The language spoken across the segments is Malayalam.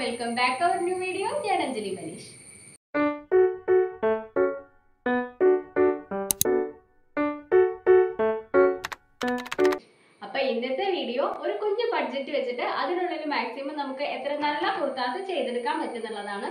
Welcome back our new video ഞാൻ അഞ്ജലി മനീഷ് അപ്പൊ ഇന്നത്തെ വീഡിയോ ഒരു കുഞ്ഞു ബഡ്ജറ്റ് വെച്ചിട്ട് അതിനുള്ളിൽ മാക്സിമം നമുക്ക് എത്ര നല്ല കുർത്താസ് ചെയ്തെടുക്കാൻ പറ്റുന്നുള്ളതാണ്.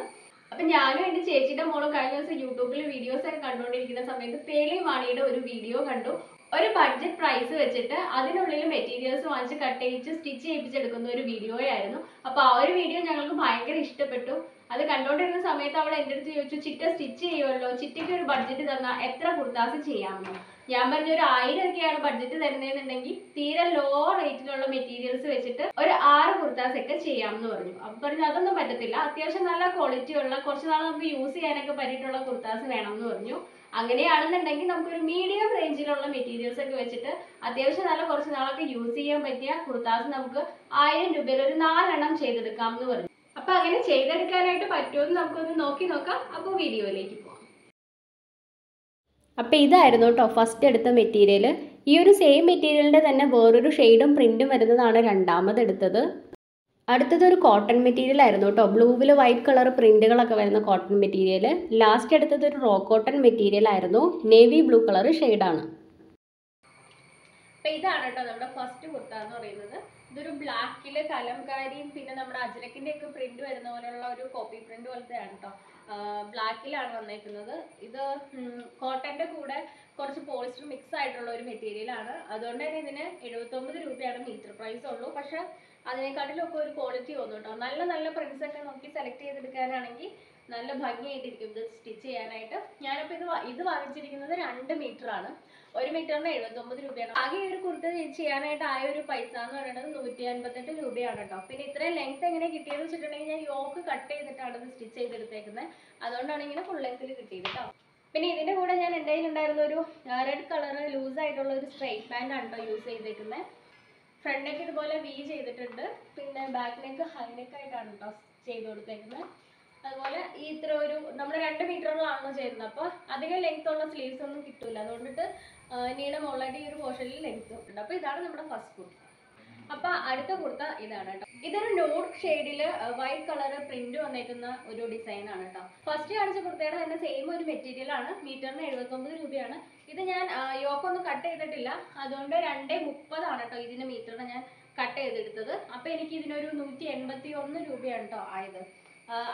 അപ്പൊ ഞാനും എന്റെ ചേച്ചിയുടെ മോളും കഴിഞ്ഞ ദിവസം യൂട്യൂബിൽ വീഡിയോസ് ഒക്കെ കണ്ടുകൊണ്ടിരിക്കുന്ന സമയത്ത് പേളി വാണിയുടെ ഒരു വീഡിയോ കണ്ടു. ഒരു ബഡ്ജറ്റ് പ്രൈസ് വെച്ചിട്ട് അതിനുള്ളിൽ മെറ്റീരിയൽസ് വാങ്ങിച്ച് കട്ട് ചെയ്യിച്ച് സ്റ്റിച്ച് ചെയ്യിപ്പിച്ചെടുക്കുന്ന ഒരു വീഡിയോ ആയിരുന്നു അപ്പൊ ആ ഒരു വീഡിയോ ഞങ്ങൾക്ക് ഭയങ്കര ഇഷ്ടപ്പെട്ടു. അത് കണ്ടുകൊണ്ടിരുന്ന സമയത്ത് അവൾ എന്റെ അടുത്ത് ചോദിച്ചു ചിറ്റ സ്റ്റിച്ച് ചെയ്യുമല്ലോ ചിറ്റയ്ക്ക് ഒരു ബഡ്ജറ്റ് തന്നാൽ എത്ര കുർത്താസ് ചെയ്യാമെന്ന്? ഞാൻ പറഞ്ഞ ഒരു ആയിരം ഒക്കെയാണ് ബഡ്ജറ്റ് തരുന്നതെന്നുണ്ടെങ്കിൽ തീരെ ലോ റേറ്റിലുള്ള മെറ്റീരിയൽസ് വെച്ചിട്ട് ഒരു ആറ് കുർത്താസ് ഒക്കെ ചെയ്യാമെന്ന് പറഞ്ഞു. അപ്പൊ പറഞ്ഞു അതൊന്നും പറ്റത്തില്ല. അത്യാവശ്യം നല്ല ക്വാളിറ്റി ഉള്ള കുറച്ച് നാൾ നമുക്ക് യൂസ് ചെയ്യാനൊക്കെ പറ്റിയിട്ടുള്ള കുർത്താസ് വേണമെന്ന് പറഞ്ഞു. അങ്ങനെയാണെന്നുണ്ടെങ്കിൽ നമുക്കൊരു മീഡിയം റേഞ്ചിലുള്ള മെറ്റീരിയൽസ് ഒക്കെ വെച്ചിട്ട് അത്യാവശ്യം നല്ല കുറച്ച് നാളൊക്കെ യൂസ് ചെയ്യാൻ പറ്റിയ കുർത്താസ് നമുക്ക് ആയിരം രൂപയിൽ ഒരു നാലെണ്ണം ചെയ്തെടുക്കാം എന്ന് പറഞ്ഞു. അപ്പൊ അങ്ങനെ ചെയ്തെടുക്കാനായിട്ട് പറ്റുമെന്ന് നമുക്കൊന്ന് നോക്കി നോക്കാം. അപ്പോൾ വീഡിയോയിലേക്ക് പോവാം. അപ്പോൾ ഇതായിരുന്നു കേട്ടോ ഫസ്റ്റ് എടുത്ത മെറ്റീരിയൽ ഈ ഒരു സെയിം മെറ്റീരിയലിന്റെ തന്നെ വേറൊരു ഷെയ്ഡും പ്രിന്റും വരുന്നതാണ് രണ്ടാമത് എടുത്തത് അടുത്തത് ഒരു കോട്ടൺ മെറ്റീരിയൽ ആയിരുന്നു കേട്ടോ. ബ്ലൂവിൽ വൈറ്റ് കളർ പ്രിന്റുകളൊക്കെ വരുന്ന കോട്ടൺ മെറ്റീരിയൽ ലാസ്റ്റ് എടുത്തത് ഒരു റോ കോട്ടൺ മെറ്റീരിയൽ ആയിരുന്നു. നേവി ബ്ലൂ കളർ ഷെയ്ഡാണ് അപ്പോൾ ഇതാണ് കേട്ടോ നമ്മുടെ ഫസ്റ്റ് കുർത്ത എന്ന് പറയുന്നത്. ഇതൊരു ബ്ലാക്കിൽ കലംകാരിയും പിന്നെ നമ്മുടെ അജരക്കിന്റെ ഒക്കെ പ്രിന്റ് വരുന്ന പോലെയുള്ള ഒരു കോപ്പി പ്രിന്റ് പോലത്തെയാണ് കേട്ടോ. ബ്ലാക്കിലാണ് വന്നേക്കുന്നത്. ഇത് കോട്ടന്റെ കൂടെ കുറച്ച് പോളിസ്റ്റർ മിക്സ് ആയിട്ടുള്ള ഒരു മെറ്റീരിയലാണ്. അതുകൊണ്ട് തന്നെ ഇതിന് എഴുപത്തൊമ്പത് രൂപയാണ് മീറ്റർ പ്രൈസ് ഉള്ളൂ. പക്ഷെ അതിനെക്കാട്ടിലും ഒക്കെ ഒരു ക്വാളിറ്റി വന്നു കേട്ടോ. നല്ല നല്ല പ്രിന്റ്സ് ഒക്കെ നോക്കി സെലക്ട് ചെയ്തെടുക്കാനാണെങ്കിൽ നല്ല ഭംഗിയായിട്ടിരിക്കും ഇത് സ്റ്റിച്ച് ചെയ്യാനായിട്ട്. ഞാനിപ്പോൾ ഇത് ഇത് വാങ്ങിച്ചിരിക്കുന്നത് രണ്ട് ആണ്. ഒരു മീറ്ററിന് എഴുപത്തൊമ്പത് രൂപയാണ്. ആകെ ഒരു കുർത്ത ചെയ്യാനായിട്ട് ആയ ഒരു പൈസ എന്ന് പറയുന്നത് നൂറ്റി അൻപത്തെട്ട് രൂപയാണ് കേട്ടോ പിന്നെ ഇത്രയും ലെങ്ത് എങ്ങനെ കിട്ടിയെന്ന് വെച്ചിട്ടുണ്ടെങ്കിൽ ഞാൻ യോക്ക് കട്ട് ചെയ്തിട്ടാണ് ഇത് സ്റ്റിച്ച് ചെയ്തെടുത്തേക്കുന്നത് അതുകൊണ്ടാണ് ഇങ്ങനെ ഫുൾ ലെങ്ത്തിൽ കിട്ടിയത് കേട്ടോ പിന്നെ ഇതിന്റെ കൂടെ ഞാൻ എന്റെ കയ്യിലുണ്ടായിരുന്ന ഒരു റെഡ് കളർ ലൂസ് ആയിട്ടുള്ള ഒരു സ്ട്രൈറ്റ് പാന്റ് ആണ് കേട്ടോ യൂസ് ചെയ്തേക്കുന്നത് ഫ്രണ്ട് നെക്ക് ഇതുപോലെ വി ചെയ്തിട്ടുണ്ട്. പിന്നെ ബാക്ക് നെക്ക് ഹൈ ആയിട്ടാണ് കേട്ടോ ചെയ്ത് കൊടുത്തേക്കുന്നത് അതുപോലെ ഈ ഇത്ര ഒരു നമ്മൾ രണ്ട് മീറ്ററുകളാണല്ലോ ചെയ്യുന്നത്. അപ്പോൾ അധികം ലെങ്ത് ഉള്ള സ്ലീവ്സ് ഒന്നും കിട്ടില്ല അതുകൊണ്ടിട്ട് നീളം ഓൾറെഡി ഈ ഒരു പോർഷനിൽ ലെങ്ത് ഉണ്ട്. അപ്പോൾ ഇതാണ് നമ്മുടെ ഫസ്റ്റ് കുർത്ത അപ്പൊ അടുത്ത കുർത്ത ഇതാണ് കേട്ടോ. ഇതൊരു നോട്ട് ഷെയ്ഡിൽ വൈറ്റ് കളർ പ്രിന്റ് വന്നേക്കുന്ന ഒരു ഡിസൈൻ ആണ് കേട്ടോ. ഫസ്റ്റ് കാണിച്ച കുർത്തയുടെ തന്നെ സെയിം ഒരു മെറ്റീരിയൽ ആണ്. മീറ്ററിന് എഴുപത്തൊമ്പത് രൂപയാണ്. ഇത് ഞാൻ യോക്കൊന്നും കട്ട് ചെയ്തിട്ടില്ല. അതുകൊണ്ട് രണ്ടേ മുപ്പതാണ് കേട്ടോ ഇതിന് മീറ്ററിന് ഞാൻ കട്ട് ചെയ്തെടുത്തത്. അപ്പൊ എനിക്ക് ഇതിനൊരു നൂറ്റി എൺപത്തി ഒന്ന് രൂപയാണ് കേട്ടോ ആയത്.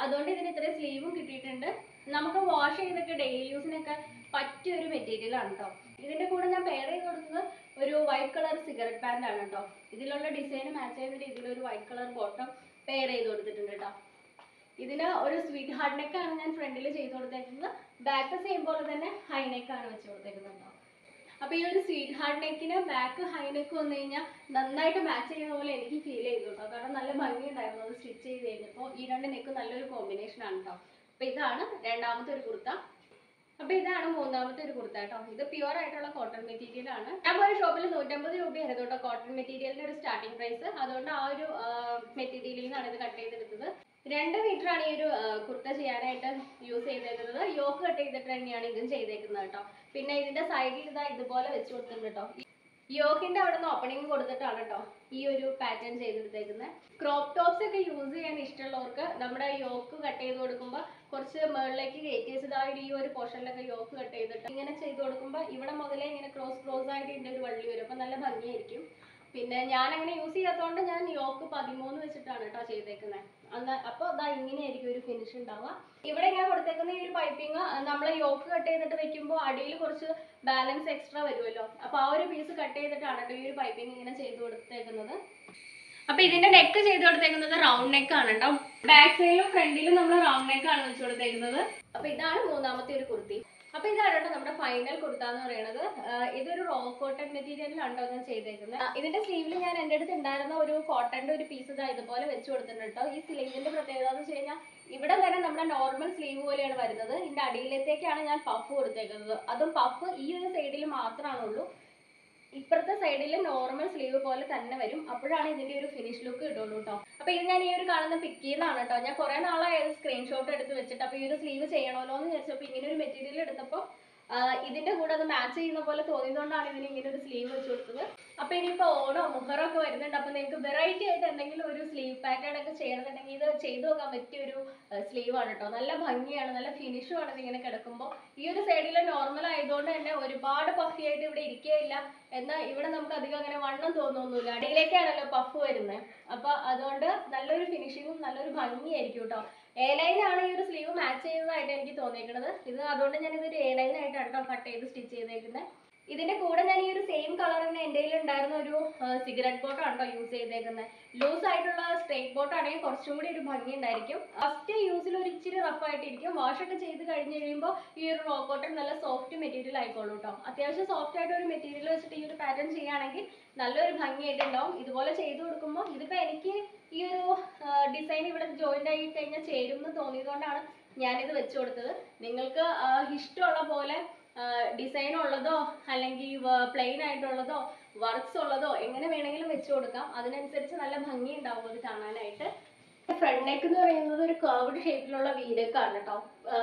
അതുകൊണ്ട് ഇതിന് ഇത്രയും സ്ലീവും കിട്ടിയിട്ടുണ്ട്. നമുക്ക് വാഷ് ചെയ്തൊക്കെ ഡെയിലി യൂസിനൊക്കെ പറ്റിയ ഒരു മെറ്റീരിയൽ ആണ് കേട്ടോ ഇതിന്റെ കൂടെ ഞാൻ പെയർ ചെയ്ത് കൊടുക്കുന്നത് ഒരു വൈറ്റ് കളർ സിഗരറ്റ് പാന്റ് ആണ് കേട്ടോ ഇതിലുള്ള ഡിസൈൻ മാച്ച് ചെയ്യുന്ന രീതിയിൽ ഒരു വൈറ്റ് കളർ ബോട്ടം പെയർ ചെയ്ത് കൊടുത്തിട്ടുണ്ട് കേട്ടോ ഇതിന് ഒരു സ്വീറ്റ് ഹാർട്ട് നെക്ക് ആണ് ഞാൻ ഫ്രണ്ടിൽ ചെയ്ത് കൊടുത്തേക്കുന്നത്. ബാക്ക് സെയിം പോലെ തന്നെ ഹൈ നെക്ക് ആണ് വെച്ച് കൊടുത്തേക്കുന്നത് കേട്ടോ അപ്പൊ ഈ ഒരു സ്വീറ്റ് ഹാർഡ് നെക്കിന് ബാക്ക് ഹൈ നെക്ക് വന്നു കഴിഞ്ഞാൽ നന്നായിട്ട് മാച്ച് ചെയ്യുന്ന പോലെ എനിക്ക് ഫീൽ ചെയ്തു കേട്ടോ കാരണം നല്ല ഭംഗി ഉണ്ടായിരുന്നു അത് സ്റ്റിച്ച് ചെയ്ത് കഴിഞ്ഞപ്പോൾ ഈ രണ്ട് നെക്ക് നല്ലൊരു കോമ്പിനേഷൻ ആണ് കേട്ടോ അപ്പൊ ഇതാണ് രണ്ടാമത്തെ ഒരു കുർത്ത. അപ്പൊ ഇതാണ് മൂന്നാമത്തെ ഒരു കുർത്ത കേട്ടോ ഇത് പ്യുവർ ആയിട്ടുള്ള കോട്ടൺ മെറ്റീരിയൽ ആണ്. ഞാൻ പോയ ഷോപ്പിൽ നൂറ്റമ്പത് രൂപയായിരുന്നു കേട്ടോ കോട്ടൺ മെറ്റീരിയലിന്റെ ഒരു സ്റ്റാർട്ടിംഗ് പ്രൈസ് അതുകൊണ്ട് ആ ഒരു മെറ്റീരിയലിൽ നിന്നാണ് ഇത് കട്ട് ചെയ്തെടുത്തത്. രണ്ട് ആണ് ഈ ഒരു കുർത്ത ചെയ്യാനായിട്ട് യൂസ് ചെയ്തേക്കുന്നത് യോക്ക് കട്ട് ചെയ്തിട്ട് തന്നെയാണ് ഇതും ചെയ്തേക്കുന്നത് കേട്ടോ. പിന്നെ ഇതിന്റെ സൈഡിൽ ഇതാ ഇതുപോലെ വെച്ച് കൊടുത്തിട്ടുണ്ട് കേട്ടോ. യോക്കിന്റെ അവിടെ നിന്ന് ഓപ്പണിംഗ് കൊടുത്തിട്ടാണ് കേട്ടോ ഈ ഒരു പാറ്റേൺ ചെയ്തെടുത്തേക്കുന്നത്. ക്രോപ്പ് ടോപ്സ് ഒക്കെ യൂസ് ചെയ്യാൻ ഇഷ്ടമുള്ളവർക്ക് നമ്മുടെ യോക്ക് കട്ട് ചെയ്ത് കൊടുക്കുമ്പോൾ കുറച്ച് മുകളിലേക്ക് കയറ്റി വെച്ചതായിട്ട് ഈ ഒരു പോർഷനിലൊക്കെ യോക്ക് കട്ട് ചെയ്തിട്ട് ഇങ്ങനെ ചെയ്ത് കൊടുക്കുമ്പോൾ ഇവിടെ മുതലേ ഇങ്ങനെ ക്രോസ് ക്രോസ് ആയിട്ട് ഇതിന്റെ ഒരു വള്ളി വരും. അപ്പോൾ നല്ല ഭംഗിയായിരിക്കും. പിന്നെ ഞാൻ അങ്ങനെ യൂസ് ചെയ്യാത്തതുകൊണ്ട് ഞാൻ യോക്ക് പതിമൂന്ന് വെച്ചിട്ടാണ് കേട്ടോ ചെയ്തേക്കുന്നത് അന്ന് അപ്പോൾ അതാ ഇങ്ങനെയായിരിക്കും ഒരു ഫിനിഷ് ഉണ്ടാവുക. ഇവിടെ ഇങ്ങനെ കൊടുത്തേക്കുന്ന ഈ ഒരു പൈപ്പിംഗ് നമ്മൾ യോക്ക് കട്ട് ചെയ്തിട്ട് വെക്കുമ്പോൾ അടിയിൽ കുറച്ച് ബാലൻസ് എക്സ്ട്രാ വരുമല്ലോ. അപ്പോൾ ആ ഒരു പീസ് കട്ട് ചെയ്തിട്ടാണ് കേട്ടോ ഈ ഒരു പൈപ്പിംഗ് ഇങ്ങനെ ചെയ്ത് കൊടുത്തേക്കുന്നത്. അപ്പൊ ഇതിന്റെ നെക്ക് ചെയ്ത് കൊടുത്തേക്കുന്നത് റൗണ്ട് നെക്ക് ആണ് കേട്ടോ ബാക്ക് സൈഡിലും ഫ്രണ്ടിലും നമ്മൾ റൗണ്ട് നെക്ക് ആണ് വെച്ച് കൊടുത്തേക്കുന്നത്. അപ്പൊ ഇതാണ് മൂന്നാമത്തെ ഒരു കുർത്തി. അപ്പൊ ഇതാണ് കേട്ടോ നമ്മുടെ ഫൈനൽ കുർത്ത എന്ന് പറയുന്നത് ഇതൊരു റോ കോട്ടൺ മെറ്റീരിയലിലാണ് കേട്ടോ ഞാൻ ചെയ്തേക്കുന്നത് ഇതിന്റെ സ്ലീവിൽ ഞാൻ എന്റെ അടുത്ത് ഉണ്ടായിരുന്ന ഒരു കോട്ടന്റെ ഒരു പീസ് ഇതാ ഇതുപോലെ വെച്ച് കൊടുത്തിട്ടുണ്ട് കേട്ടോ ഈ സ്ലീവിന്റെ പ്രത്യേകത എന്ന് വെച്ച് കഴിഞ്ഞാൽ ഇവിടെ വരെ നമ്മുടെ നോർമൽ സ്ലീവ് പോലെയാണ് വരുന്നത്. ഇതിന്റെ അടിയിലത്തേക്കാണ് ഞാൻ പഫ് കൊടുത്തേക്കുന്നത്. അതും പഫ് ഈ ഒരു സൈഡിൽ മാത്രമാണുള്ളൂ ഇപ്പുറത്തെ സൈഡിൽ നോർമൽ സ്ലീവ് പോലെ തന്നെ വരും. അപ്പോഴാണ് ഇതിന്റെ ഒരു ഫിനിഷ് ലുക്ക് കിട്ടുള്ളൂ കേട്ടോ അപ്പൊ ഇത് ഞാൻ ഈ ഒരു കാണുന്ന പിക്ക് ചെയ്താണ് കേട്ടോ ഞാൻ കുറെ നാളായത് സ്ക്രീൻഷോട്ട് എടുത്ത് വെച്ചിട്ട് അപ്പൊ ഈ ഒരു സ്ലീവ് ചെയ്യണമല്ലോ എന്ന് വിചാരിച്ചപ്പോൾ ഇങ്ങനെ ഒരു മെറ്റീരിയൽ എടുത്തപ്പോൾ ഇതിന്റെ കൂടെ അത് മാച്ച് ചെയ്യുന്ന പോലെ തോന്നിയതുകൊണ്ടാണ് ഇതിന് ഇങ്ങനെ ഒരു സ്ലീവ് വെച്ച് കൊടുത്തത്. അപ്പൊ ഇനിയിപ്പോ ഓണോ മുഹറോ ഒക്കെ വരുന്നുണ്ട്. അപ്പൊ നിങ്ങൾക്ക് വെറൈറ്റി ആയിട്ട് എന്തെങ്കിലും ഒരു സ്ലീവ് പാറ്റേൺ ഒക്കെ ചെയ്യണമെന്നുണ്ടെങ്കിൽ ഇത് ചെയ്തു നോക്കാൻ പറ്റിയ ഒരു സ്ലീവ് ആണ് കേട്ടോ നല്ല ഭംഗിയാണ് നല്ല ഫിനിഷും ആണ് ഇതിങ്ങനെ കിടക്കുമ്പോൾ ഈ ഒരു സൈഡിൽ നോർമൽ ആയതുകൊണ്ട് തന്നെ ഒരുപാട് പഫി ആയിട്ട് ഇവിടെ ഇരിക്കുകയില്ല എന്നാൽ ഇവിടെ നമുക്ക് അധികം അങ്ങനെ വണ്ണം തോന്നുന്നില്ല അടിയിലേക്കാണല്ലോ പഫ് വരുന്നത് അപ്പൊ അതുകൊണ്ട് നല്ലൊരു ഫിനിഷിങ്ങും നല്ലൊരു ഭംഗിയായിരിക്കും കേട്ടോ എ ലൈനാണ് ഈ ഒരു സ്ലീവ് മാച്ച് ചെയ്യുന്നതായിട്ട് എനിക്ക് തോന്നിയിരിക്കുന്നത് ഇത് അതുകൊണ്ട് ഞാൻ ഇതൊരു എ ലൈൻ കേട്ടോ കട്ട് ചെയ്ത് സ്റ്റിച്ച് ചെയ്തേക്കുന്നത് ഇതിന്റെ കൂടെ ഞാൻ ഈ ഒരു സെയിം കളർ തന്നെ എന്റെ കയ്യിൽ ഉണ്ടായിരുന്ന ഒരു സിഗരറ്റ് ബോട്ടാണ് കേട്ടോ യൂസ് ചെയ്തേക്കുന്നത് ലൂസ് ആയിട്ടുള്ള സ്ട്രേറ്റ് ബോട്ടാണെങ്കിൽ കുറച്ചും കൂടി ഒരു ഭംഗി ഉണ്ടായിരിക്കും. ഫസ്റ്റ് യൂസിൽ ഒരു ഇച്ചിരി റഫ് ആയിട്ടിരിക്കും. വാഷ് ഒക്കെ ചെയ്ത് കഴിഞ്ഞ് കഴിയുമ്പോൾ ഈ ഒരു റോ കോട്ടൺ നല്ല സോഫ്റ്റ് മെറ്റീരിയൽ ആയിക്കോളൂ കേട്ടോ അത്യാവശ്യം സോഫ്റ്റ് ആയിട്ട് ഒരു മെറ്റീരിയൽ വെച്ചിട്ട് ഈ ഒരു പാറ്റേൺ ചെയ്യുകയാണെങ്കിൽ നല്ലൊരു ഭംഗിയായിട്ടുണ്ടാവും. ഇതുപോലെ ചെയ്ത് കൊടുക്കുമ്പോൾ ഇതിപ്പോൾ എനിക്ക് ഈ ഒരു ഡിസൈൻ ഇവിടെ ജോയിന്റ് ആയി കഴിഞ്ഞാൽ ചേരും എന്ന് തോന്നിയതുകൊണ്ടാണ് ഞാനിത് വെച്ച് കൊടുത്തത്. നിങ്ങൾക്ക് ഇഷ്ടമുള്ള പോലെ ഡിസൈൻ ഉള്ളതോ അല്ലെങ്കിൽ പ്ലെയിൻ ആയിട്ടുള്ളതോ വർക്ക്സ് ഉള്ളതോ എങ്ങനെ വേണമെങ്കിലും വെച്ച് കൊടുക്കാം. അതിനനുസരിച്ച് നല്ല ഭംഗി ഉണ്ടാവും അത് കാണാനായിട്ട്. ഫ്രണ്ട് നെക്ക് എന്ന് പറയുന്നത് ഒരു കർവ്ഡ് ഷേപ്പിലുള്ള വി നെക്കാണ് കേട്ടോ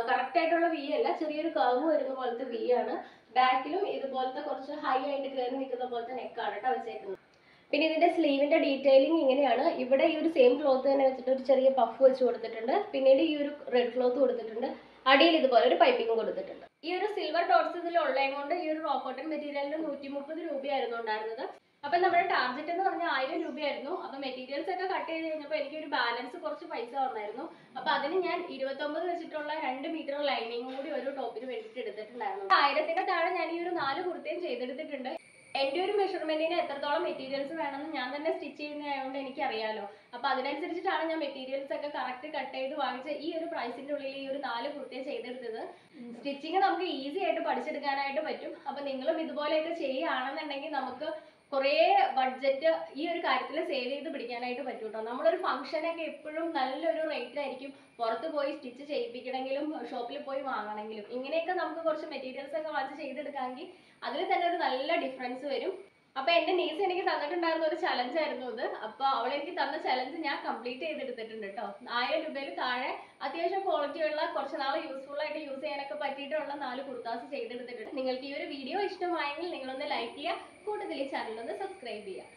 കറക്റ്റ് ആയിട്ടുള്ള വി അല്ല ചെറിയൊരു കർവ് വരുന്ന പോലത്തെ വി ആണ്. ബാക്കിലും ഇതുപോലത്തെ കുറച്ച് ഹൈ ആയിട്ട് കയറി നിൽക്കുന്ന പോലത്തെ നെക്കാണ് കേട്ടോ വെച്ചേക്കുന്നത്. പിന്നെ ഇതിന്റെ സ്ലീവിന്റെ ഡീറ്റെയിലിംഗ് ഇങ്ങനെയാണ്. ഇവിടെ ഈ ഒരു സെയിം ക്ലോത്ത് തന്നെ വെച്ചിട്ട് ഒരു ചെറിയ പഫ് വെച്ച് കൊടുത്തിട്ടുണ്ട്. പിന്നീട് ഈ ഒരു റെഡ് ക്ലോത്ത് കൊടുത്തിട്ടുണ്ട്. അടിയിൽ ഇതുപോലെ ഒരു പൈപ്പിംഗ് കൊടുത്തിട്ടുണ്ട്. ഈ ഒരു സിൽവർ ഡോട്ട്സ് ഇതിൽ ഉള്ളത് കൊണ്ട് ഈ ഒരു റോ കോട്ടൺ മെറ്റീരിയലിന് നൂറ്റി മുപ്പത് രൂപയായിരുന്നു ഉണ്ടായിരുന്നത്. അപ്പൊ നമ്മുടെ ടാർഗറ്റ് എന്ന് പറഞ്ഞാൽ ആയിരം രൂപയായിരുന്നു. അപ്പൊ മെറ്റീരിയൽസ് ഒക്കെ കട്ട് ചെയ്ത് കഴിഞ്ഞപ്പോൾ എനിക്ക് ഒരു ബാലൻസ് കുറച്ച് പൈസ വന്നായിരുന്നു. അപ്പൊ അതിന് ഞാൻ ഇരുപത്തൊമ്പത് വെച്ചിട്ടുള്ള രണ്ട് മീറ്റർ ലൈനിങ് കൂടി ഒരു ടോപ്പിന് വേണ്ടിയിട്ട് എടുത്തിട്ടുണ്ടായിരുന്നു. ആയിരത്തിന്റെ താഴെ ഞാൻ ഈ ഒരു നാല് കുർത്തയും ചെയ്തെടുത്തിട്ടുണ്ട്. എന്റെ ഒരു മെഷർമെന്റിന് എത്രത്തോളം മെറ്റീരിയൽസ് വേണമെന്ന് ഞാൻ തന്നെ സ്റ്റിച്ച് ചെയ്യുന്നതായതുകൊണ്ട് എനിക്കറിയാലോ. അപ്പൊ അതിനനുസരിച്ചിട്ടാണ് ഞാൻ മെറ്റീരിയൽസ് ഒക്കെ കറക്റ്റ് കട്ട് ചെയ്ത് വാങ്ങിച്ച ഈ ഒരു പ്രൈസിന്റെ ഉള്ളിൽ ഈ ഒരു നാല് കുർത്തിയെ ചെയ്തെടുത്തത്. സ്റ്റിച്ചിങ് നമുക്ക് ഈസി ആയിട്ട് പഠിച്ചെടുക്കാനായിട്ട് പറ്റും. അപ്പൊ നിങ്ങളും ഇതുപോലെയൊക്കെ ചെയ്യുകയാണെന്നുണ്ടെങ്കിൽ നമുക്ക് കുറേ ബഡ്ജറ്റ് ഈ ഒരു കാര്യത്തിൽ സേവ് ചെയ്ത് പിടിക്കാനായിട്ട് പറ്റും കേട്ടോ നമ്മളൊരു ഫംഗ്ഷനൊക്കെ എപ്പോഴും നല്ലൊരു റേറ്റ് ആയിരിക്കും. പുറത്ത് പോയി സ്റ്റിച്ച് ചെയ്യിപ്പിക്കണമെങ്കിലും ഷോപ്പിൽ പോയി വാങ്ങണമെങ്കിലും. ഇങ്ങനെയൊക്കെ നമുക്ക് കുറച്ച് മെറ്റീരിയൽസ് ഒക്കെ വാങ്ങിച്ച് ചെയ്തെടുക്കാമെങ്കിൽ അതിൽ തന്നെ ഒരു നല്ല ഡിഫറൻസ് വരും. അപ്പൊ എന്റെ നീസ് എനിക്ക് തന്നിട്ടുണ്ടായിരുന്ന ഒരു ചലഞ്ച് ആയിരുന്നു അത് അപ്പൊ അവൾ എനിക്ക് തന്ന ചലഞ്ച് ഞാൻ കംപ്ലീറ്റ് ചെയ്തെടുത്തിട്ടുണ്ട് കേട്ടോ ആയിരം രൂപയിൽ താഴെ അത്യാവശ്യം ക്വാളിറ്റി ഉള്ള കുറച്ച് നാൾ യൂസ്ഫുൾ ആയിട്ട് യൂസ് ചെയ്യാനൊക്കെ പറ്റിയിട്ടുള്ള നാല് കുർത്താസ് ചെയ്തെടുത്തിട്ടുണ്ട്. നിങ്ങൾക്ക് ഈ ഒരു വീഡിയോ ഇഷ്ടമായെങ്കിൽ നിങ്ങളൊന്ന് ലൈക്ക് ചെയ്യുക. കൂടുതൽ ഈ ചാനൽ ഒന്ന് സബ്സ്ക്രൈബ് ചെയ്യുക.